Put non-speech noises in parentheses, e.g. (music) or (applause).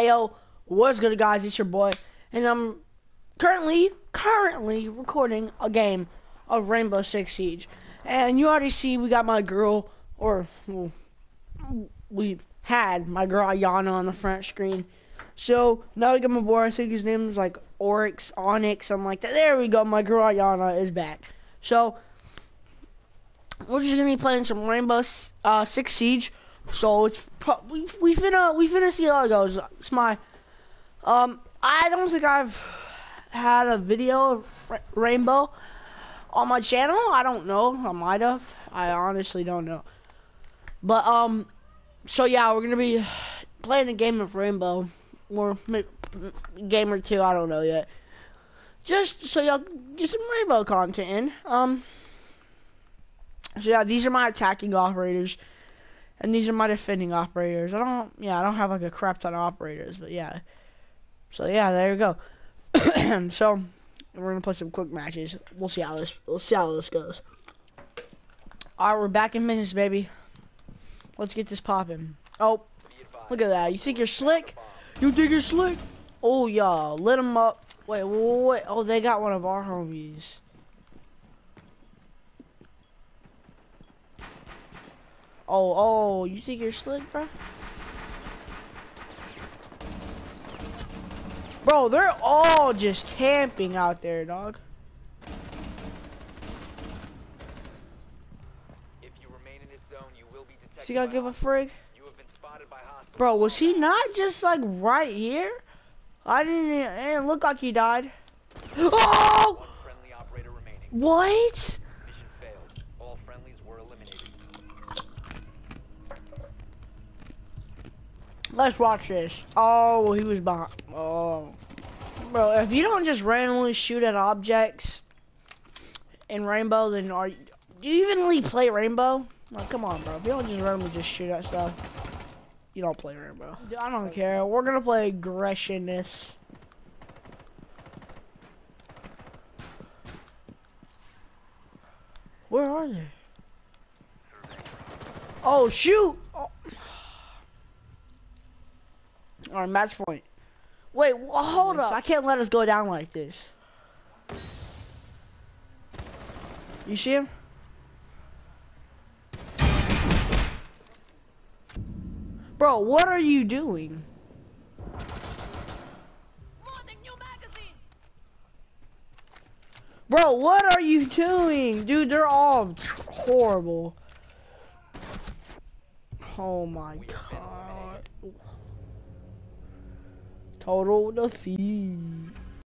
Ayo, what's good guys? It's your boy, and I'm currently currently recording a game of Rainbow Six Siege. And you already see we got my girl, or well, we had my girl Ayana on the front screen. So now we got my boy. I think his name is like Oryx, Onyx, something like that. There we go. My girl Ayana is back. So we're just gonna be playing some Rainbow uh, Six Siege. So it's pro- we we finna we finna see how it goes. It's my um I don't think I've had a video Rainbow on my channel. I don't know. I might have. I honestly don't know. But um so yeah, we're gonna be playing a game of Rainbow or game or two. I don't know yet. Just so y'all get some Rainbow content in. Um. So yeah, these are my attacking operators. And these are my defending operators. I don't, yeah, I don't have like a crap ton of operators, but yeah. So yeah, there you go. (clears throat) so we're gonna play some quick matches. We'll see how this, we'll see how this goes. All right, we're back in business, baby. Let's get this popping. Oh, look at that. You think you're slick? You think you're slick? Oh, y'all, lit them up. Wait, wait, wait. Oh, they got one of our homies. Oh, oh, you think you're slick, bro? Bro, they're all just camping out there, dog. If you remain in this zone, you will be detected. You gotta give a frig? You have been spotted by hostiles. Bro, was he not just like right here? I didn't, it didn't look like he died. Oh! One friendly operator remaining. What? Let's watch this. Oh, he was behind. Oh. Bro, if you don't just randomly shoot at objects in Rainbow, then are you, do you even really play Rainbow? Like, come on, bro. If you don't just randomly just shoot at stuff, you don't play Rainbow. Dude, I don't care. We're gonna play aggressionist. Where are they? Oh, shoot! Oh. All right, match point. Wait, wh- oh, hold up. I can't let us go down like this. You see him? Bro, what are you doing? Loading new magazine. Bro, what are you doing? Dude, they're all tr- horrible. Oh my god. Total defeat.